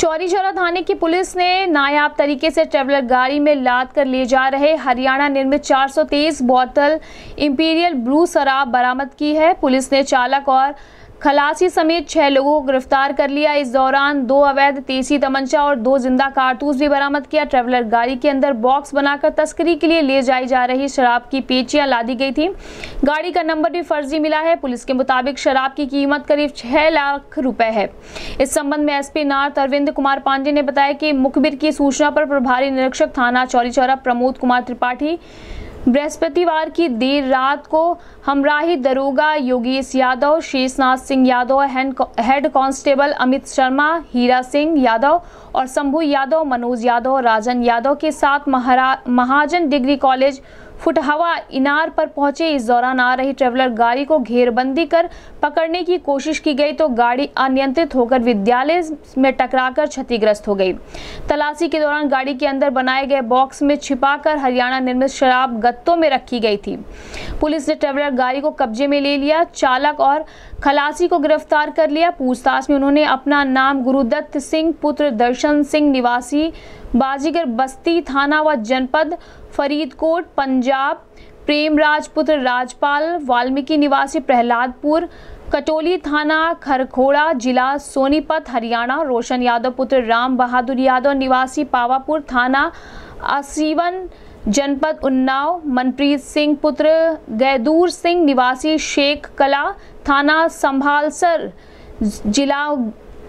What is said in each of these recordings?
चौरी चौरा थाने की पुलिस ने नायाब तरीके से ट्रेवलर गाड़ी में लाद कर ले जा रहे हरियाणा निर्मित 423 बोतल इंपीरियल ब्लू शराब बरामद की है। पुलिस ने चालक और खलासी समेत छह लोगों को गिरफ़्तार कर लिया। इस दौरान दो अवैध देसी तमंचा और दो ज़िंदा कारतूस भी बरामद किया। ट्रेवलर गाड़ी के अंदर बॉक्स बनाकर तस्करी के लिए ले जाई जा रही शराब की पेचियाँ लादी गई थी। गाड़ी का नंबर भी फर्जी मिला है। पुलिस के मुताबिक शराब की कीमत करीब छह लाख रुपए है। इस संबंध में एसपी नार्थ अरविंद कुमार पांडे ने बताया कि मुखबिर की सूचना पर प्रभारी निरीक्षक थाना चौरी चौरा प्रमोद कुमार त्रिपाठी बृहस्पतिवार की देर रात को हमराही दरोगा योगेश यादव, शेषनाथ सिंह यादव, हेड कांस्टेबल अमित शर्मा, हीरा सिंह यादव और शंभू यादव, मनोज यादव राजन यादव के साथ महाजन डिग्री कॉलेज फुटहवा इनार पर पहुँचे। इस दौरान आ रही ट्रेवलर गाड़ी को घेरबंदी कर पकड़ने की कोशिश की गई तो गाड़ी अनियंत्रित होकर विद्यालय में टकराकर क्षतिग्रस्त हो गई। तलाशी के दौरान गाड़ी के अंदर बनाए गए बॉक्स में छिपाकर हरियाणा निर्मित शराब गत्तों में रखी गई थी। पुलिस ने ट्रेवलर गाड़ी को कब्जे में ले लिया, चालक और खलासी को गिरफ़्तार कर लिया। पूछताछ में उन्होंने अपना नाम गुरुदत्त सिंह, पुत्र दर्शन सिंह निवासी, बाजीगर बस्ती थाना व जनपद फरीदकोट, पंजाब प्रेम राजपुत्र राजपाल, वाल्मीकि निवासी प्रहलादपुर, कटोली थाना खरखोड़ा, जिला सोनीपत, हरियाणा, रोशन यादव पुत्र राम बहादुर यादव, निवासी पावापुर थाना असीवन जनपद उन्नाव, मनप्रीत सिंह पुत्र गैदूर सिंह, निवासी शेख कला, थाना संभालसर, जिला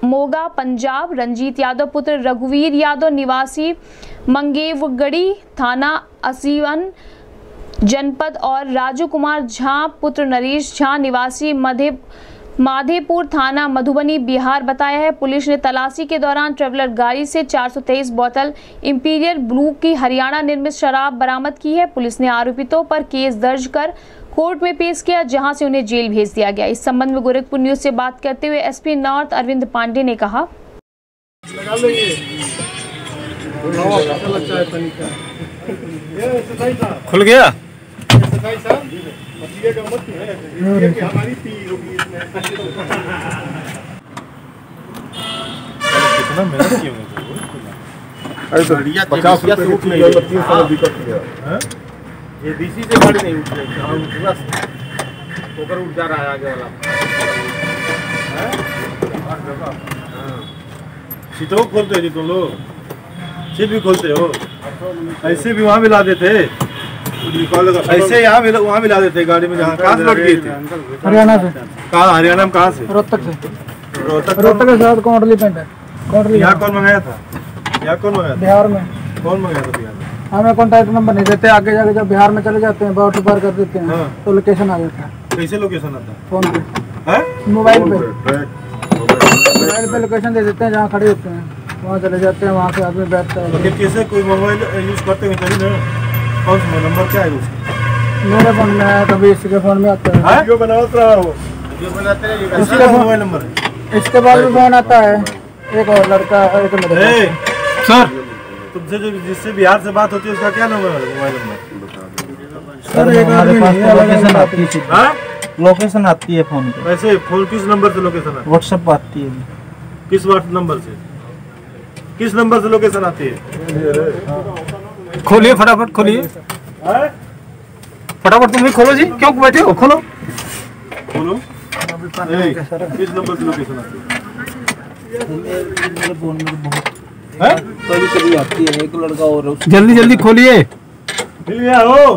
मोगा, पंजाब, रंजीत यादव, पुत्र रघुवीर यादव, निवासी मंगेवगढ़ी थाना असीवन, जनपद और राजू कुमार झा, पुत्र नरेश झा, निवासी मध्य माधेपुर थाना मधुबनी, बिहार। बताया है, पुलिस ने तलाशी के दौरान ट्रेवलर गाड़ी से 423 बोतल इंपीरियल ब्लू की हरियाणा निर्मित शराब बरामद की है। पुलिस ने आरोपितों पर केस दर्ज कर कोर्ट में पेश किया जहाँ से उन्हें जेल भेज दिया गया। इस संबंध में गोरखपुर न्यूज़ से बात करते हुए एसपी नॉर्थ अरविंद पांडे ने कहा खुल गया? कितना मेहनत की होगी अरे तो पचास रुपए ये डीसी से गाड़ी नहीं उठ रही हाँ उठ रहा होकर उठ जा रहा है आगे वाला। सीटों खोलते हो तुम लोग। सीट भी खोलते हो। ऐसे भी वहाँ मिला देते। ऐसे यहाँ मिला वहाँ मिला देते गाड़ी में जहाँ कहाँ से लौट गई थी। हरियाणा से। कहाँ हरियाणा में कहाँ से? रोहतक से। रोहतक रोहतक के साथ कोटली पेंट है। कोटली यहाँ कौन मंगाया था? यहाँ कौन मंगाया बिहार में। कौन मंगाया था बिहार में? हमें कॉन्टैक्ट नंबर नहीं देते आगे जाके जब बिहार में चले जाते हैं बॉर्डर पार कर देते हैं हाँ। तो लोकेशन आ जाता है। कैसे लोकेशन आता फ़ोन पे। है? मोबाइल पे। मोबाइल पे। लोकेशन दे देते हैं जहाँ खड़े होते हैं। वहाँ चले जाते हैं वहाँ से आदमी बैठता है। लेकिन कैसे कोई मोबाइल यूज़ करते हुए तभी कौन सा नंबर क्या है उसका? मेरे फ़ोन में है कभी इसके फ़ोन में आता है। वीडियो बनावत रहा हो जो बनाते हैं ये उसका मोबाइल नंबर इसके बाद भी फ़ोन आता है एक और लड़का एक ए, सर। तुमसे जो जिससे बिहार से बात होती है उसका क्या नंबर है मोबाइल नंबर? सर एक है अलग अलग आती है हाँ? लोकेशन आती है फ़ोन पे। वैसे फ़ोन किस नंबर से लोकेशन आती व्हाट्सएप आती है। है किस वाट नंबर से? किस नंबर से लोकेशन आती है? खोलिए फटाफट खोलिए। फटाफट तुम भी खोलो जी। क्यों बैठे हो? खोलो। खोलो। किस नंबर से लोकेशन आती है? जल्दी जल्दी खोलिए। मिल गया हो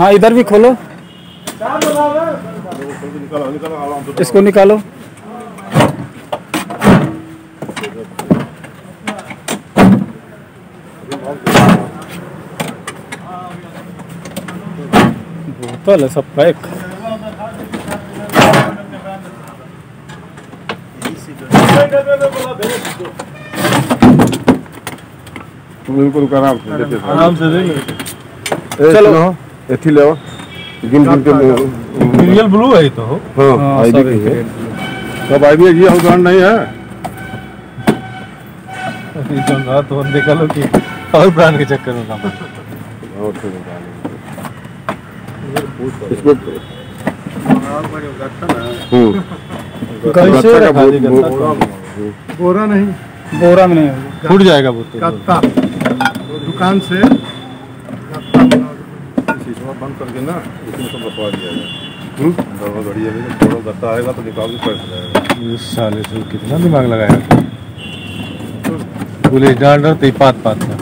है, इधर भी खोलो। इसको निकालो। बोतल है सब पैक। बिल्कुल आराम से देते थे। आराम से देंगे। सुनो एथी ले गिन गिन के रियल ब्लू है ये तो। हाँ आईडी की है। सब आईडी है जी उदाहरण नहीं है। रात तो देखा लो कि और ब्रांड के चक्कर में काम और फिर निकालेंगे। इसमें कैसे रखा बोरा नहीं। बोरा में नहीं होगा। फूट जाएगा वो तो। गत्ता। दुकान से गत्ता बंद करके ना इसमें सब रखवा दिया जाएगा है थोड़ा गत्ता आएगा तो निकाल के पैसा जाएगा इस साले से कितना दिमाग लगाया? पुलिस डाल तो पात पात का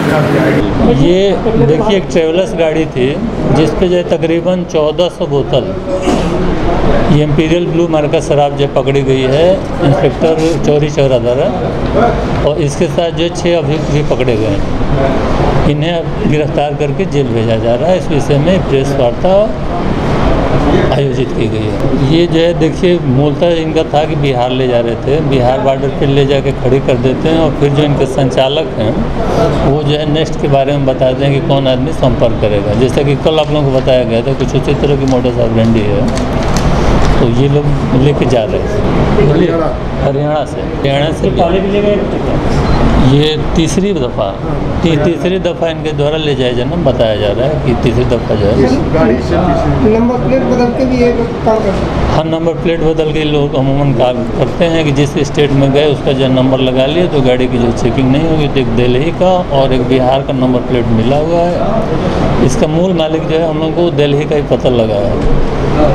ये देखिए एक ट्रेवलर्स गाड़ी थी जिस पे जो तकरीबन 1400 बोतल। ये इम्पीरियल ब्लू मार्का शराब जो पकड़ी गई है इंस्पेक्टर चौरी चौरा द्वारा और इसके साथ जो छः अभियुक्त भी पकड़े गए हैं। इन्हें गिरफ़्तार करके जेल भेजा जा रहा है। इस विषय में प्रेस वार्ता आयोजित की गई है। ये जो है, देखिए, मूलतः इनका था कि बिहार ले जा रहे थे। बिहार बॉर्डर पर ले जाके खड़ी कर देते हैं और फिर जो इनके संचालक हैं, वो जो है नेक्स्ट के बारे में बताते हैं कि कौन आदमी संपर्क करेगा। जैसा कि कल आप लोगों को बताया गया था, कुछ उचित तरह की मोटर साइकिल है। तो ये लोग लेके जा रहे हैं। हरियाणा। से। हरियाणा से ये तीसरी दफ़ा। ती, तीसरी दफ़ा इनके द्वारा ले जाया जाना बताया जा रहा है कि तीसरी दफ़ा जो है। गाड़ी नंबर प्लेट बदल के भी ये लोग काम करते हर नंबर प्लेट बदल के लोग अमूमन काम करते हैं कि जिस स्टेट में गए उसका जो नंबर लगा लिए तो गाड़ी की जो चेकिंग नहीं होगी तो एक दिल्ली का और एक बिहार का नंबर प्लेट मिला हुआ है। इसका मूल मालिक जो है हम लोग को दिल्ली का ही पता लगा है।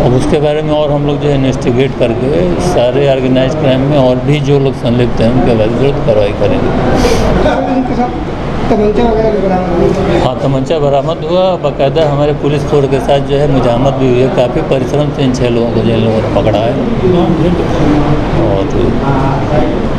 अब उसके बारे में और हम लोग जो है इन्वेस्टिगेट करके सारे ऑर्गेनाइज क्राइम में और भी जो लोग संलिप्त हैं, उनके बाद ज़रूरत कार्रवाई करेंगे। हाँ तमंचा बरामद हुआ। बाकायदा हमारे पुलिस फोर्स के साथ जो है मुजामत भी हुई है। काफ़ी परिश्रम से इन छः लोगों को जो लोगों ने पकड़ा है। और